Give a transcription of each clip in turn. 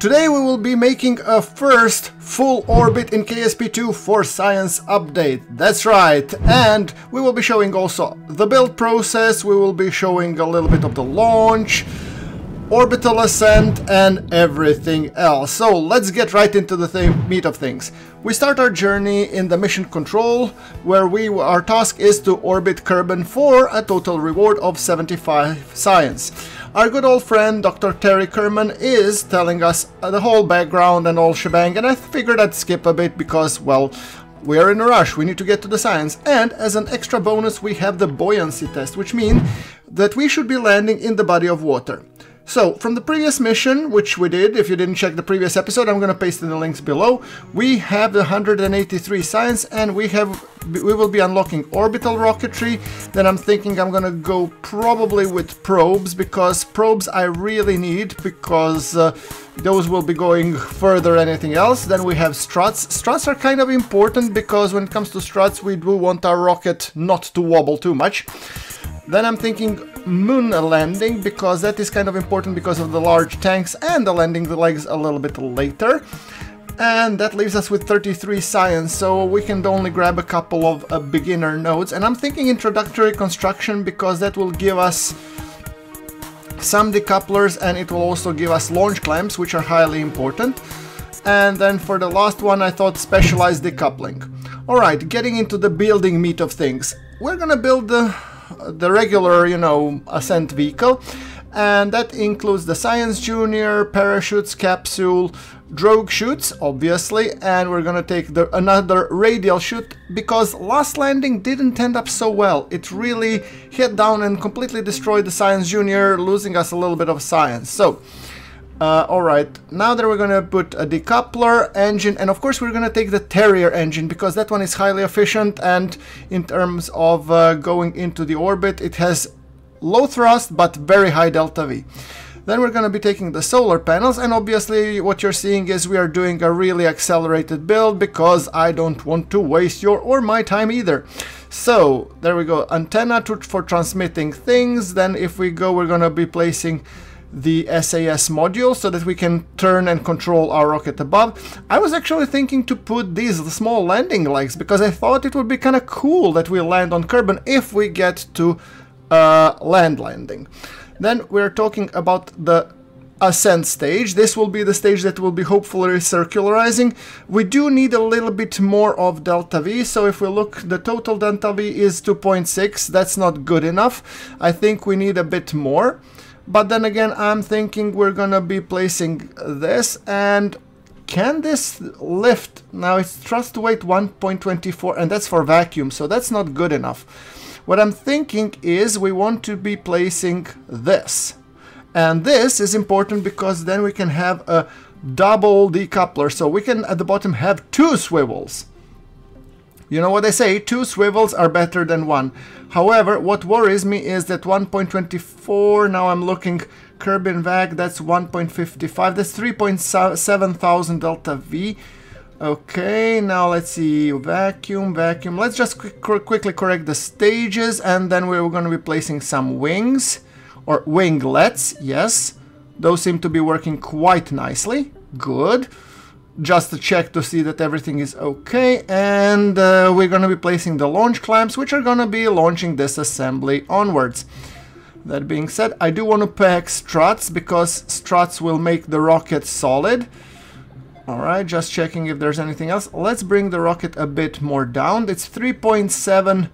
Today we will be making a first full orbit in KSP2 for Science Update. That's right, and we will be showing also the build process, we will be showing a little bit of the launch, orbital ascent and everything else. So let's get right into the meat of things. We start our journey in the mission control where we our task is to orbit Kerbin for a total reward of 75 science. Our good old friend Dr. Terry Kerman is telling us the whole background and all shebang and I figured I'd skip a bit because well we are in a rush, we need to get to the science, and as an extra bonus we have the buoyancy test, which means that we should be landing in the body of water. So, from the previous mission, which we did, if you didn't check the previous episode, I'm gonna paste in the links below, we have the 183 science and we have we will be unlocking orbital rocketry. Then I'm thinking I'm gonna go probably with probes because probes I really need because uh, those will be going further anything else. Then we have struts. Struts are kind of important because when it comes to struts we do want our rocket not to wobble too much. Then I'm thinking moon landing because that is kind of important because of the large tanks and the landing the legs a little bit later. And that leaves us with 33 science, so we can only grab a couple of uh, beginner nodes. And I'm thinking introductory construction because that will give us some decouplers and it will also give us launch clamps, which are highly important. And then for the last one, I thought specialized decoupling. Alright, getting into the building meat of things. We're gonna build the the regular, you know, ascent vehicle. And that includes the Science Junior, parachutes, capsule, drogue chutes, obviously, and we're gonna take the, another radial chute because last landing didn't end up so well. It really hit down and completely destroyed the Science Junior, losing us a little bit of science. So, uh, Alright, now that we're gonna put a decoupler engine, and of course we're gonna take the Terrier engine, because that one is highly efficient, and in terms of uh, going into the orbit, it has low thrust, but very high delta V. Then we're gonna be taking the solar panels, and obviously what you're seeing is we are doing a really accelerated build, because I don't want to waste your or my time either. So, there we go, antenna to, for transmitting things, then if we go, we're gonna be placing the SAS module so that we can turn and control our rocket above. I was actually thinking to put these small landing legs because I thought it would be kind of cool that we land on Kerbin if we get to uh, land landing. Then we're talking about the ascent stage. This will be the stage that will be hopefully circularizing. We do need a little bit more of delta V, so if we look, the total delta V is 2.6. That's not good enough. I think we need a bit more. But then again, I'm thinking we're gonna be placing this and can this lift? Now it's thrust weight 1.24 and that's for vacuum, so that's not good enough. What I'm thinking is we want to be placing this. And this is important because then we can have a double decoupler. So we can at the bottom have two swivels. You know what they say, two swivels are better than one. However, what worries me is that 1.24, now I'm looking Kerbin VAC, that's 1.55, that's 3.7 thousand delta V. Okay, now let's see, vacuum, vacuum. Let's just quick, quickly correct the stages and then we're going to be placing some wings or winglets, yes. Those seem to be working quite nicely, good just to check to see that everything is okay and uh, we're gonna be placing the launch clamps which are gonna be launching this assembly onwards. That being said, I do want to pack struts because struts will make the rocket solid. Alright, just checking if there's anything else. Let's bring the rocket a bit more down. It's 3.7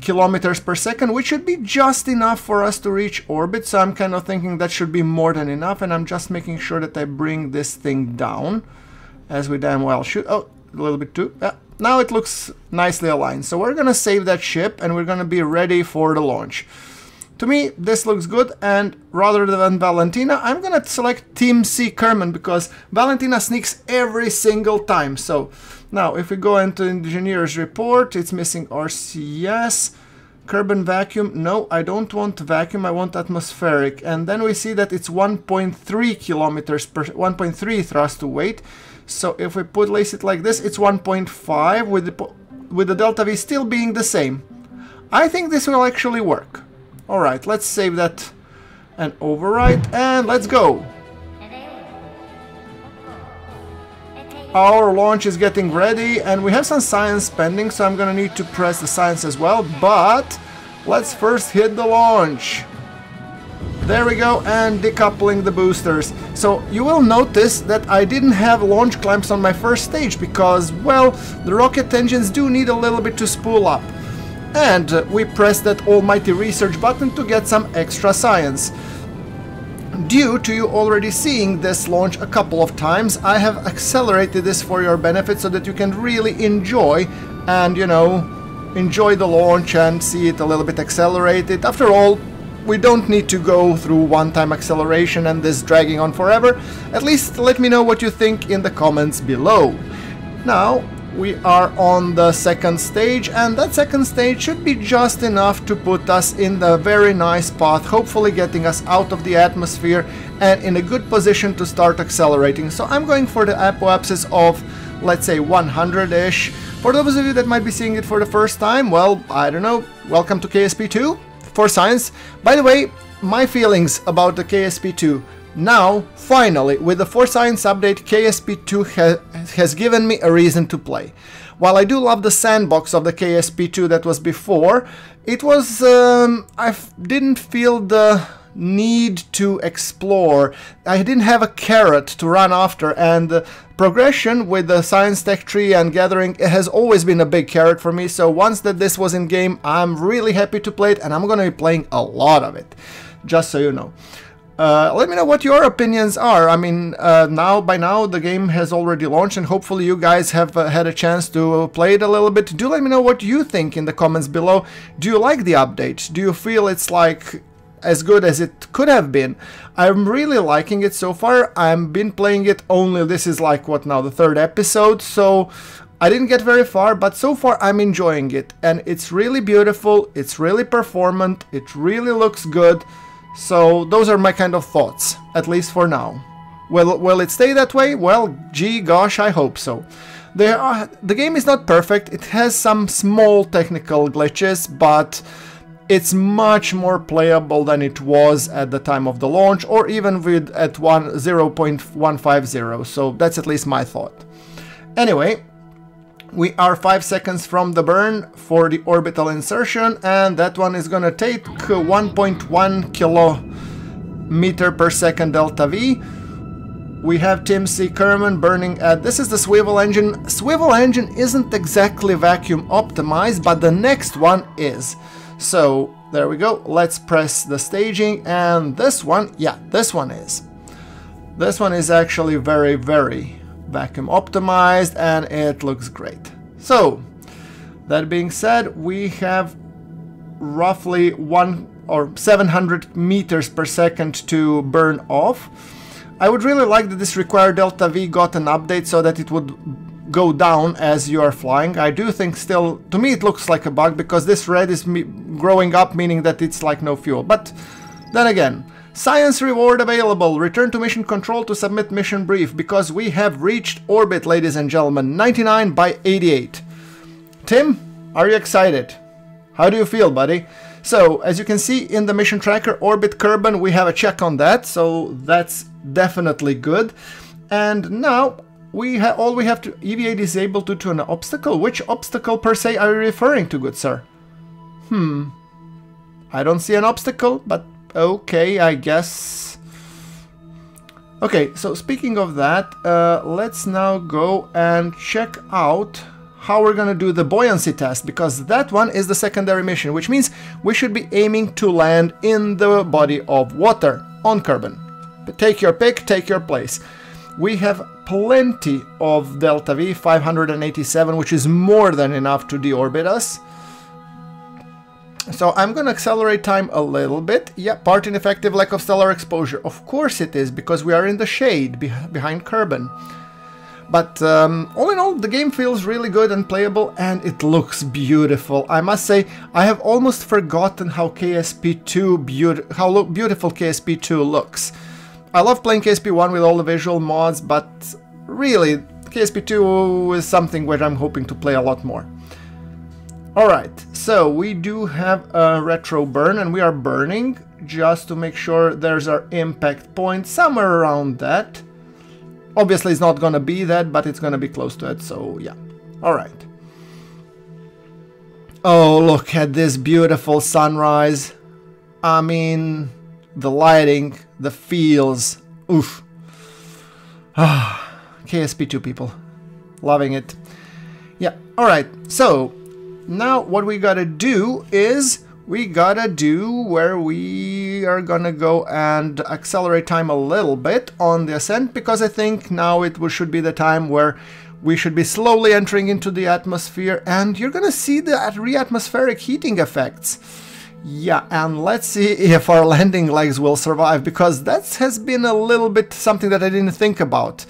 kilometers per second, which should be just enough for us to reach orbit. So I'm kind of thinking that should be more than enough and I'm just making sure that I bring this thing down as we damn well should. Oh, a little bit too. Yeah, now it looks nicely aligned. So we're gonna save that ship and we're gonna be ready for the launch. To me, this looks good, and rather than Valentina, I'm gonna select Tim C. Kerman because Valentina sneaks every single time. So now, if we go into engineer's report, it's missing RCS. Kerbin vacuum, no, I don't want vacuum, I want atmospheric. And then we see that it's 1.3 kilometers per 1.3 thrust to weight. So if we put place it like this, it's 1.5 with the, with the delta V still being the same. I think this will actually work. Alright, let's save that and overwrite and let's go. our launch is getting ready and we have some science pending so I'm gonna need to press the science as well but let's first hit the launch there we go and decoupling the boosters. So you will notice that I didn't have launch clamps on my first stage because well the rocket engines do need a little bit to spool up. And uh, we pressed that almighty research button to get some extra science. Due to you already seeing this launch a couple of times, I have accelerated this for your benefit so that you can really enjoy and, you know, enjoy the launch and see it a little bit accelerated. After all, we don't need to go through one-time acceleration and this dragging on forever. At least let me know what you think in the comments below. Now, we are on the second stage and that second stage should be just enough to put us in the very nice path, hopefully getting us out of the atmosphere and in a good position to start accelerating. So I'm going for the apoapsis of let's say 100-ish. For those of you that might be seeing it for the first time, well, I don't know, welcome to KSP2 for science. By the way, my feelings about the KSP2 now, finally, with the For Science update, KSP2 ha has given me a reason to play. While I do love the sandbox of the KSP2 that was before, it was... Um, I didn't feel the need to explore. I didn't have a carrot to run after and progression with the science tech tree and gathering has always been a big carrot for me so once that this was in game I'm really happy to play it and I'm gonna be playing a lot of it just so you know. Uh, let me know what your opinions are. I mean, uh, now by now the game has already launched and hopefully you guys have uh, had a chance to play it a little bit. Do let me know what you think in the comments below. Do you like the update? Do you feel it's like as good as it could have been? I'm really liking it so far. I've been playing it only, this is like what now, the third episode, so I didn't get very far, but so far I'm enjoying it. And it's really beautiful, it's really performant, it really looks good. So those are my kind of thoughts, at least for now. Will, will it stay that way? Well, gee gosh, I hope so. Are, the game is not perfect, it has some small technical glitches, but it's much more playable than it was at the time of the launch, or even with at one, 0.150, so that's at least my thought. Anyway, we are 5 seconds from the burn for the orbital insertion and that one is gonna take 1.1 kilometer per second delta V. We have Tim C. Kerman burning at... This is the swivel engine. Swivel engine isn't exactly vacuum optimized, but the next one is. So, there we go. Let's press the staging and this one, yeah, this one is. This one is actually very, very vacuum optimized and it looks great. So that being said, we have roughly one or 700 meters per second to burn off. I would really like that this require delta V got an update so that it would go down as you are flying. I do think still, to me it looks like a bug because this red is growing up meaning that it's like no fuel. But then again, Science reward available. Return to mission control to submit mission brief because we have reached orbit, ladies and gentlemen. 99 by 88. Tim, are you excited? How do you feel, buddy? So, as you can see in the mission tracker, orbit Kerbin, we have a check on that, so that's definitely good. And now, we all we have to EVA disabled due to an obstacle. Which obstacle per se are you referring to, good sir? Hmm. I don't see an obstacle, but okay, I guess. Okay, so speaking of that, uh, let's now go and check out how we're gonna do the buoyancy test, because that one is the secondary mission, which means we should be aiming to land in the body of water on Kerbin. Take your pick, take your place. We have plenty of Delta V, 587, which is more than enough to deorbit us. So I'm gonna accelerate time a little bit. Yeah, part ineffective lack of stellar exposure. Of course it is, because we are in the shade be behind Kerbin. But um, all in all, the game feels really good and playable, and it looks beautiful. I must say, I have almost forgotten how KSP2 be how beautiful KSP2 looks. I love playing KSP1 with all the visual mods, but really, KSP2 is something where I'm hoping to play a lot more. Alright, so we do have a retro burn and we are burning just to make sure there's our impact point somewhere around that. Obviously it's not gonna be that, but it's gonna be close to it, so yeah. Alright. Oh, look at this beautiful sunrise. I mean, the lighting, the feels. Oof. Ah, KSP2 people. Loving it. Yeah, alright. So, now what we gotta do is we gotta do where we are gonna go and accelerate time a little bit on the ascent because I think now it should be the time where we should be slowly entering into the atmosphere and you're gonna see the re-atmospheric heating effects. Yeah, and let's see if our landing legs will survive, because that has been a little bit something that I didn't think about.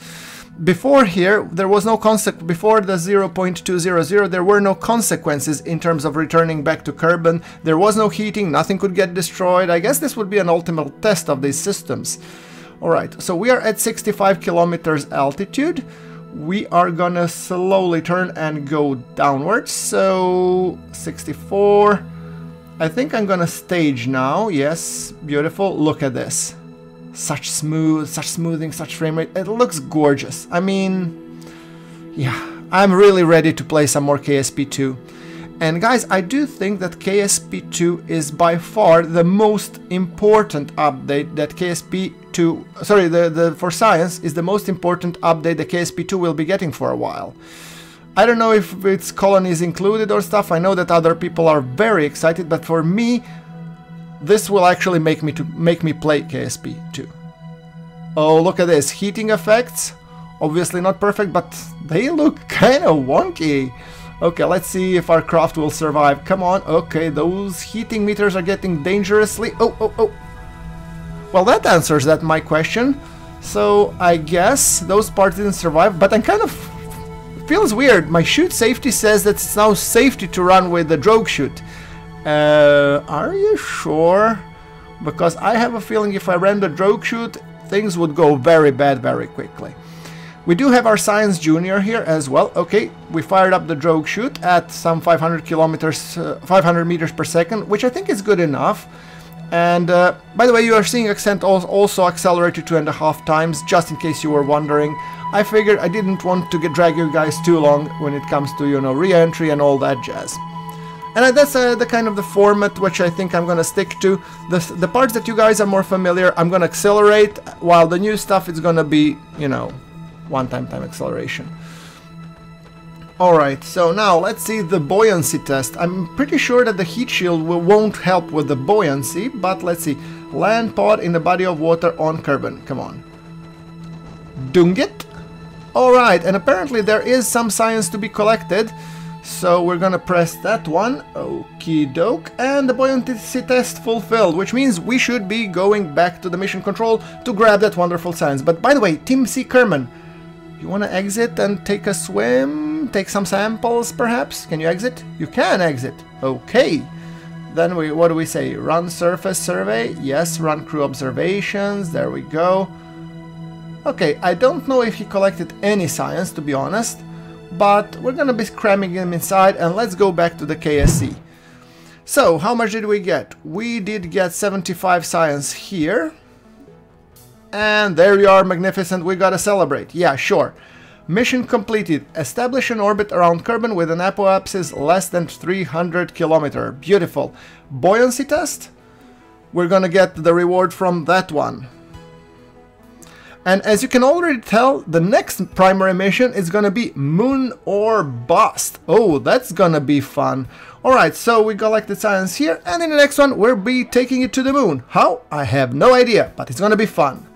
Before here, there was no consequence, before the 0.200, there were no consequences in terms of returning back to Kerbin. There was no heating, nothing could get destroyed. I guess this would be an ultimate test of these systems. Alright, so we are at 65 kilometers altitude. We are gonna slowly turn and go downwards. So, 64... I think I'm gonna stage now. Yes, beautiful. Look at this. Such smooth, such smoothing, such frame rate. It looks gorgeous. I mean, yeah, I'm really ready to play some more KSP2. And guys, I do think that KSP2 is by far the most important update that KSP2, sorry, the, the for science is the most important update that KSP2 will be getting for a while. I don't know if its colonies included or stuff, I know that other people are very excited, but for me, this will actually make me to make me play KSP too. Oh, look at this, heating effects, obviously not perfect, but they look kind of wonky. Okay, let's see if our craft will survive. Come on, okay, those heating meters are getting dangerously... Oh, oh, oh. Well, that answers that my question. So, I guess those parts didn't survive, but I'm kind of feels weird. My chute safety says that it's now safety to run with the drogue chute. Uh, are you sure? Because I have a feeling if I ran the drogue chute, things would go very bad very quickly. We do have our Science Junior here as well. Okay, we fired up the drogue chute at some 500 kilometers, uh, 500 meters per second, which I think is good enough. And uh, by the way, you are seeing Ascent also accelerated two and a half times, just in case you were wondering. I figured I didn't want to get drag you guys too long when it comes to, you know, re-entry and all that jazz. And that's uh, the kind of the format which I think I'm gonna stick to. The, the parts that you guys are more familiar, I'm gonna accelerate, while the new stuff is gonna be, you know, one-time time acceleration. Alright, so now let's see the buoyancy test. I'm pretty sure that the heat shield will, won't help with the buoyancy, but let's see. Land pod in the body of water on Kerbin. Come on. Dungit? Alright, and apparently there is some science to be collected. So we're gonna press that one, okie doke, and the buoyancy test fulfilled, which means we should be going back to the mission control to grab that wonderful science. But by the way, Tim C. Kerman, you wanna exit and take a swim, take some samples perhaps? Can you exit? You can exit, okay. Then we, what do we say? Run surface survey, yes, run crew observations, there we go. Okay, I don't know if he collected any science, to be honest, but we're gonna be cramming him inside and let's go back to the KSC. So, how much did we get? We did get 75 science here. And there you are, magnificent, we gotta celebrate. Yeah, sure. Mission completed. Establish an orbit around Kerbin with an apoapsis less than 300 kilometer. Beautiful. Buoyancy test? We're gonna get the reward from that one. And as you can already tell, the next primary mission is gonna be Moon or Bust. Oh, that's gonna be fun. Alright, so we collected science here, and in the next one we'll be taking it to the moon. How? I have no idea, but it's gonna be fun.